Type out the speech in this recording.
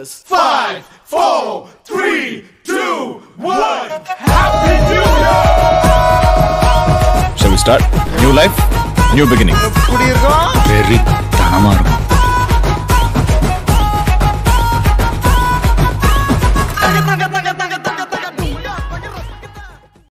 Five, four, three, two, one. Happy New Year! Shall we start? New life, new beginning. Very,